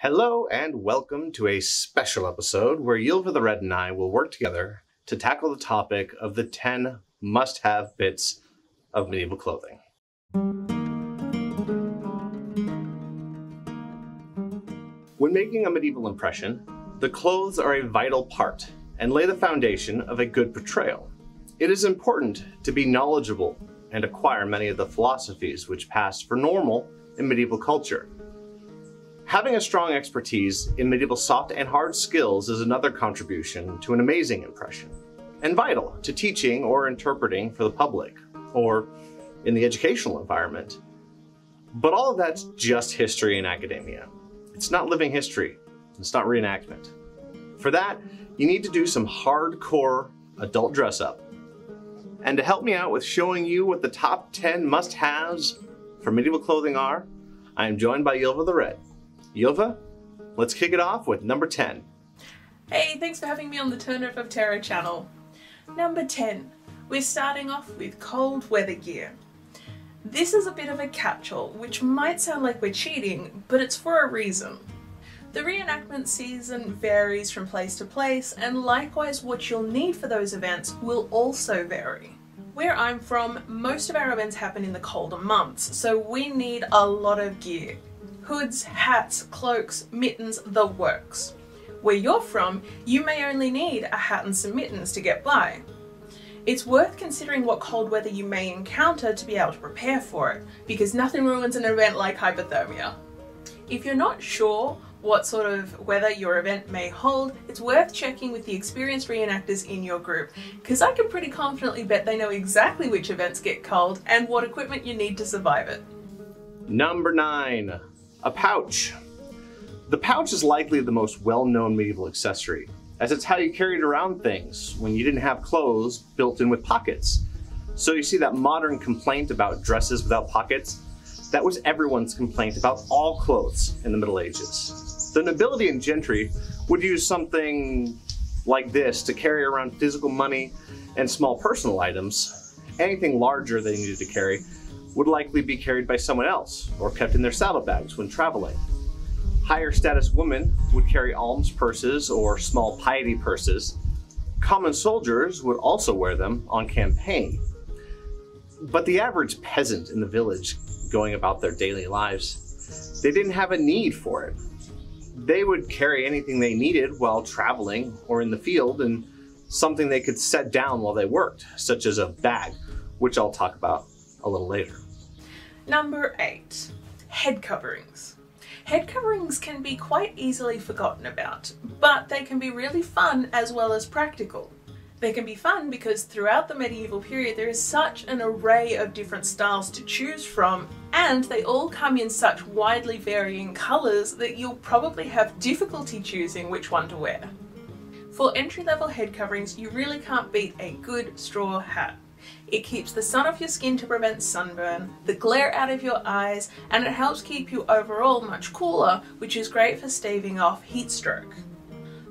Hello and welcome to a special episode where Ylva the Red and I will work together to tackle the topic of the 10 must-have bits of medieval clothing. When making a medieval impression, the clothes are a vital part and lay the foundation of a good portrayal. It is important to be knowledgeable and acquire many of the philosophies which passed for normal in medieval culture. Having a strong expertise in medieval soft and hard skills is another contribution to an amazing impression, and vital to teaching or interpreting for the public, or in the educational environment. But all of that's just history and academia. It's not living history, it's not reenactment. For that, you need to do some hardcore adult dress up. And to help me out with showing you what the top 10 must-haves for medieval clothing are, I am joined by Ylva the Red. Ylva, let's kick it off with number 10. Hey, thanks for having me on the Turnip of Terror channel. Number 10. We're starting off with cold weather gear. This is a bit of a catch-all, which might sound like we're cheating, but it's for a reason. The reenactment season varies from place to place, and likewise what you'll need for those events will also vary. Where I'm from, most of our events happen in the colder months, so we need a lot of gear. Hoods, hats, cloaks, mittens, the works. Where you're from, you may only need a hat and some mittens to get by. It's worth considering what cold weather you may encounter to be able to prepare for it, because nothing ruins an event like hypothermia. If you're not sure what sort of weather your event may hold, it's worth checking with the experienced reenactors in your group, because I can pretty confidently bet they know exactly which events get cold and what equipment you need to survive it. Number 9 a pouch. The pouch is likely the most well-known medieval accessory, as it's how you carried around things when you didn't have clothes built in with pockets. So you see that modern complaint about dresses without pockets? That was everyone's complaint about all clothes in the Middle Ages. The nobility and gentry would use something like this to carry around physical money and small personal items. Anything larger they needed to carry would likely be carried by someone else or kept in their saddlebags when traveling. Higher status women would carry alms purses or small piety purses. Common soldiers would also wear them on campaign. But the average peasant in the village going about their daily lives, they didn't have a need for it. They would carry anything they needed while traveling or in the field and something they could set down while they worked, such as a bag, which I'll talk about a little later. Number 8. Head coverings. Head coverings can be quite easily forgotten about, but they can be really fun as well as practical. They can be fun because throughout the medieval period there is such an array of different styles to choose from and they all come in such widely varying colours that you'll probably have difficulty choosing which one to wear. For entry level head coverings you really can't beat a good straw hat. It keeps the sun off your skin to prevent sunburn, the glare out of your eyes, and it helps keep you overall much cooler, which is great for staving off heat stroke.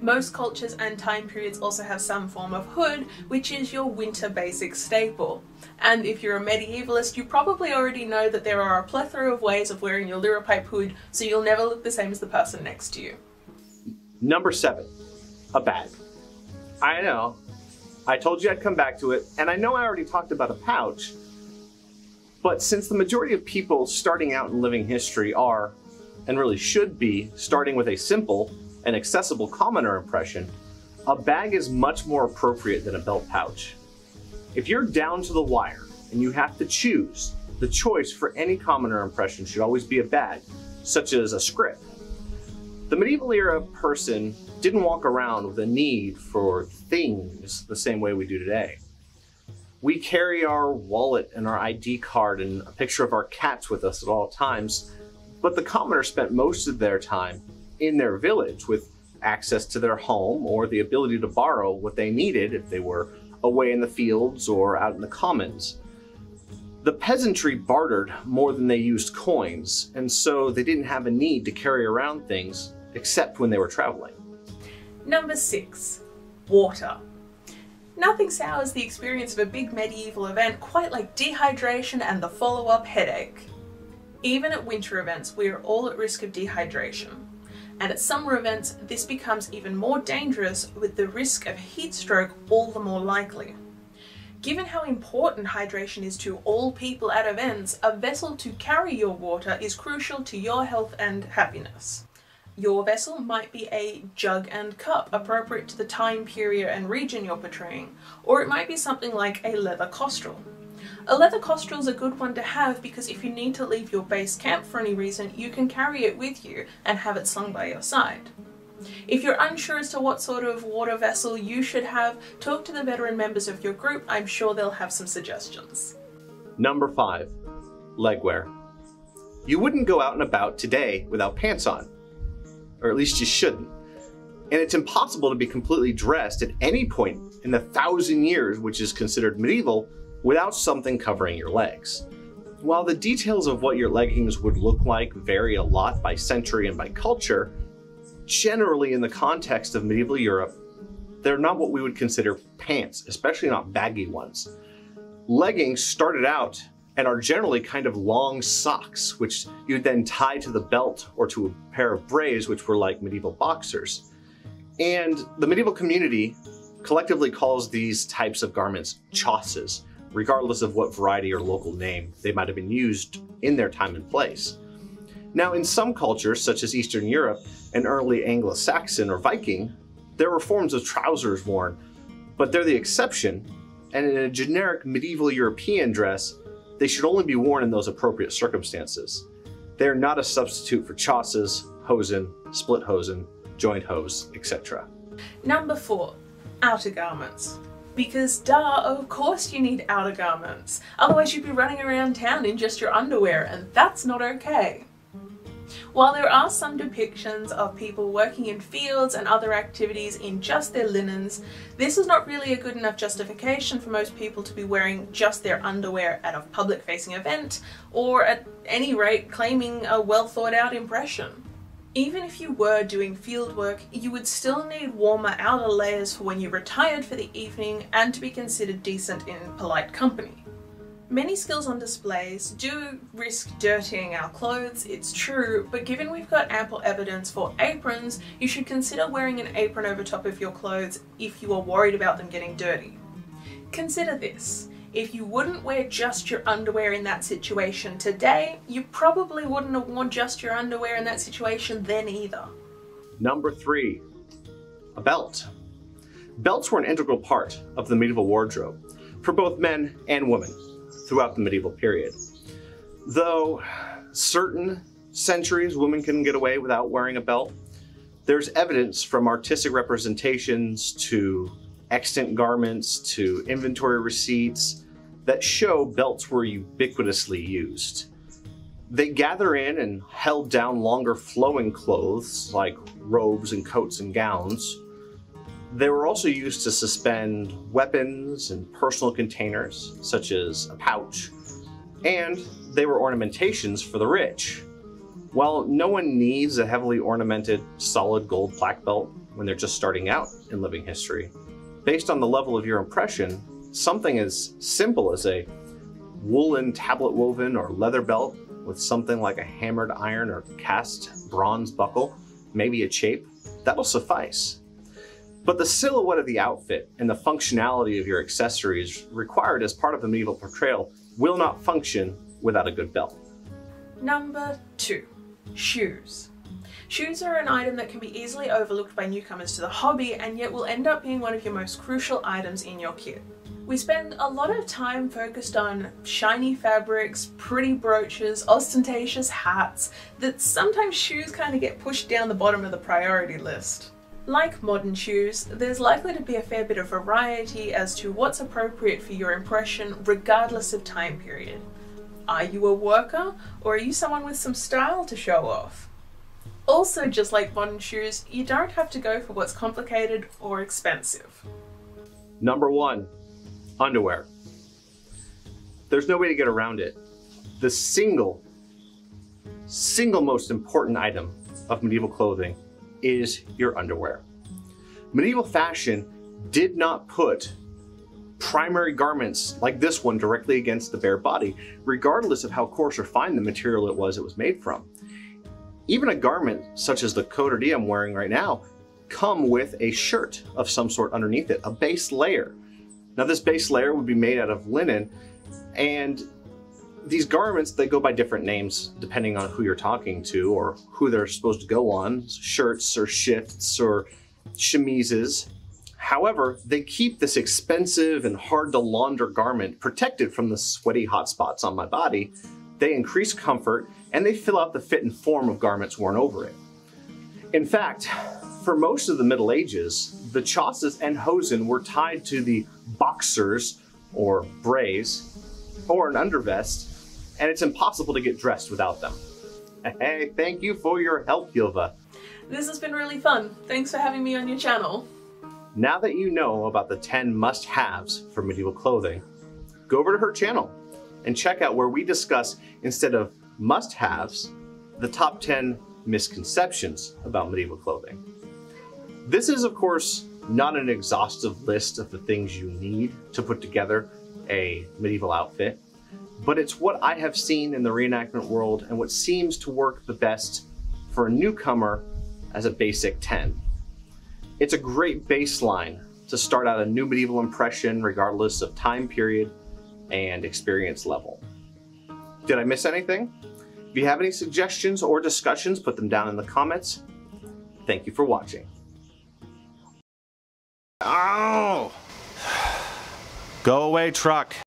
Most cultures and time periods also have some form of hood, which is your winter basic staple. And if you're a medievalist, you probably already know that there are a plethora of ways of wearing your Liripipe hood, so you'll never look the same as the person next to you. Number seven, a bag. I know, I told you I'd come back to it, and I know I already talked about a pouch, but since the majority of people starting out in living history are, and really should be, starting with a simple and accessible commoner impression, a bag is much more appropriate than a belt pouch. If you're down to the wire and you have to choose, the choice for any commoner impression should always be a bag, such as a scrip. The medieval era person didn't walk around with a need for things the same way we do today. We carry our wallet and our ID card and a picture of our cats with us at all times, but the commoner spent most of their time in their village with access to their home or the ability to borrow what they needed if they were away in the fields or out in the commons. The peasantry bartered more than they used coins, and so they didn't have a need to carry around things except when they were traveling. Number 6. Water. Nothing sours the experience of a big medieval event quite like dehydration and the follow-up headache. Even at winter events, we are all at risk of dehydration. and at summer events this becomes even more dangerous with the risk of heat stroke all the more likely. Given how important hydration is to all people at events, a vessel to carry your water is crucial to your health and happiness. Your vessel might be a jug and cup appropriate to the time period and region you're portraying, or it might be something like a leather costrel. A leather costrel is a good one to have because if you need to leave your base camp for any reason, you can carry it with you and have it slung by your side. If you're unsure as to what sort of water vessel you should have, talk to the veteran members of your group. I'm sure they'll have some suggestions. Number five, Legwear. You wouldn't go out and about today without pants on, or at least you shouldn't. And it's impossible to be completely dressed at any point in the thousand years, which is considered medieval, without something covering your legs. While the details of what your leggings would look like vary a lot by century and by culture, generally in the context of medieval Europe, they're not what we would consider pants, especially not baggy ones. Leggings started out and are generally kind of long socks, which you'd then tie to the belt or to a pair of braies, which were like medieval boxers. And the medieval community collectively calls these types of garments chausses, regardless of what variety or local name they might have been used in their time and place. Now, in some cultures, such as Eastern Europe and early Anglo-Saxon or Viking, there were forms of trousers worn, but they're the exception, and in a generic medieval European dress, they should only be worn in those appropriate circumstances. They are not a substitute for chausses, hosen, split hosen, joint hose, etc. Number four, outer garments. Because duh, of course you need outer garments. Otherwise you'd be running around town in just your underwear and that's not okay. While there are some depictions of people working in fields and other activities in just their linens, this is not really a good enough justification for most people to be wearing just their underwear at a public facing event, or at any rate claiming a well thought out impression. Even if you were doing field work, you would still need warmer outer layers for when you retired for the evening and to be considered decent in polite company. Many skills on displays do risk dirtying our clothes, it's true, but given we've got ample evidence for aprons, you should consider wearing an apron over top of your clothes if you are worried about them getting dirty. Consider this. If you wouldn't wear just your underwear in that situation today, you probably wouldn't have worn just your underwear in that situation then either. Number three, a belt. Belts were an integral part of the medieval wardrobe for both men and women throughout the medieval period. Though certain centuries women couldn't get away without wearing a belt, there's evidence from artistic representations to extant garments to inventory receipts that show belts were ubiquitously used. They gather in and held down longer flowing clothes like robes and coats and gowns. They were also used to suspend weapons and personal containers, such as a pouch, and they were ornamentations for the rich. While no one needs a heavily ornamented solid gold plaque belt when they're just starting out in living history, based on the level of your impression, something as simple as a woolen tablet woven or leather belt with something like a hammered iron or cast bronze buckle, maybe a chape, that'll suffice. But the silhouette of the outfit and the functionality of your accessories required as part of the medieval portrayal will not function without a good belt. Number two, shoes. Shoes are an item that can be easily overlooked by newcomers to the hobby and yet will end up being one of your most crucial items in your kit. We spend a lot of time focused on shiny fabrics, pretty brooches, ostentatious hats, that sometimes shoes kind of get pushed down the bottom of the priority list. Like modern shoes, there's likely to be a fair bit of variety as to what's appropriate for your impression regardless of time period. Are you a worker or are you someone with some style to show off? Also, just like modern shoes, you don't have to go for what's complicated or expensive. Number one, underwear. There's no way to get around it. The single, single most important item of medieval clothing is your underwear. Medieval fashion did not put primary garments like this one directly against the bare body, regardless of how coarse or fine the material it was it was made from. Even a garment such as the coat I'm wearing right now come with a shirt of some sort underneath it, a base layer. Now this base layer would be made out of linen and these garments they go by different names depending on who you're talking to or who they're supposed to go on shirts or shifts or chemises. However they keep this expensive and hard to launder garment protected from the sweaty hot spots on my body. They increase comfort and they fill out the fit and form of garments worn over it. In fact for most of the middle ages the chausses and hosen were tied to the boxers or brays or an undervest and it's impossible to get dressed without them. Hey, thank you for your help, Ylva. This has been really fun. Thanks for having me on your channel. Now that you know about the 10 must-haves for medieval clothing, go over to her channel and check out where we discuss, instead of must-haves, the top 10 misconceptions about medieval clothing. This is, of course, not an exhaustive list of the things you need to put together a medieval outfit, but it's what I have seen in the reenactment world and what seems to work the best for a newcomer as a basic 10. It's a great baseline to start out a new medieval impression regardless of time period and experience level. Did I miss anything? If you have any suggestions or discussions, put them down in the comments. Thank you for watching. Oh! Go away, truck.